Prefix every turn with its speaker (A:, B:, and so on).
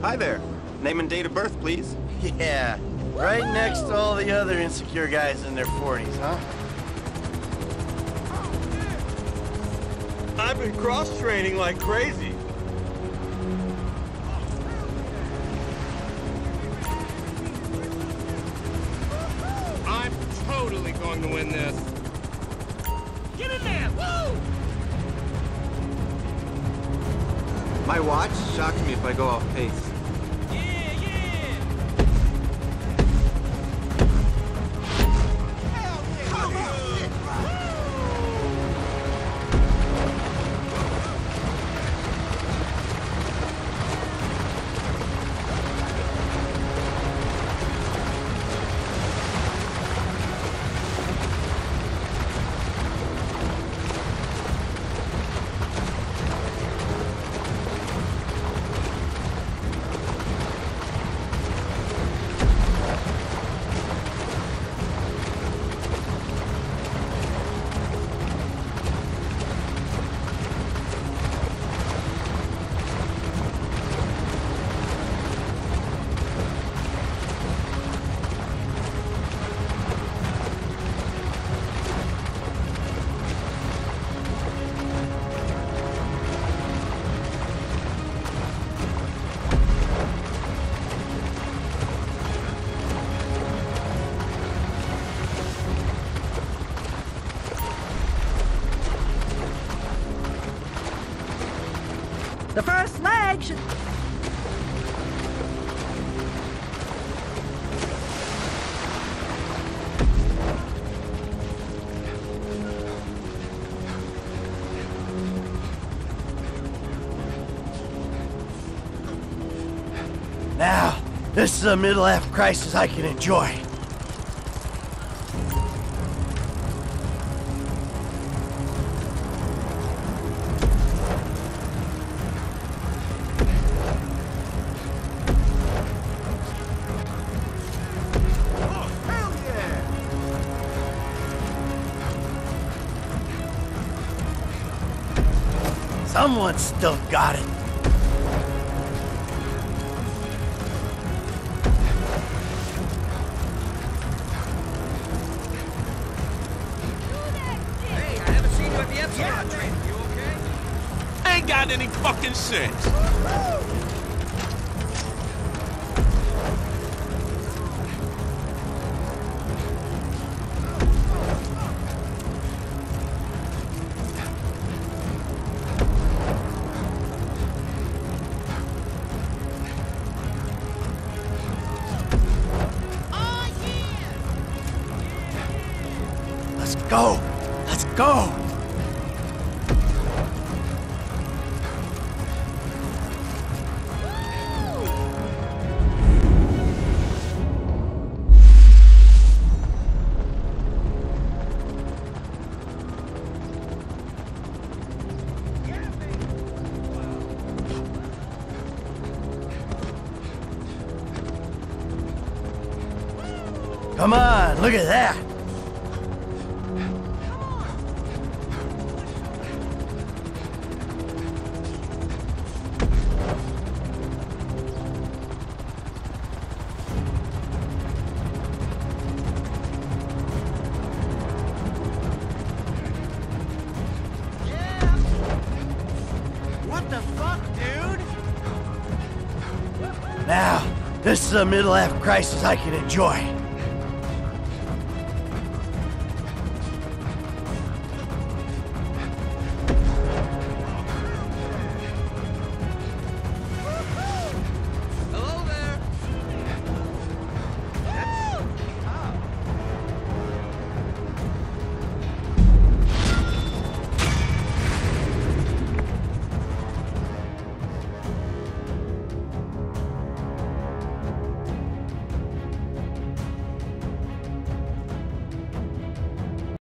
A: Hi there. Name and date of birth, please.
B: Yeah, right next to all the other insecure guys in their 40s, huh?
C: I've been cross-training like crazy.
D: I'm totally going to win this.
A: My watch shocks me if I go off pace.
E: The first leg should...
B: Now, this is a middle-life crisis I can enjoy. Someone's still got it.
D: Hey, I haven't seen you at the Epsilon train. You okay?
F: Ain't got any fucking sense.
B: Go. Let's go. Come on, look at that. Now, this is a middle-life crisis I can enjoy.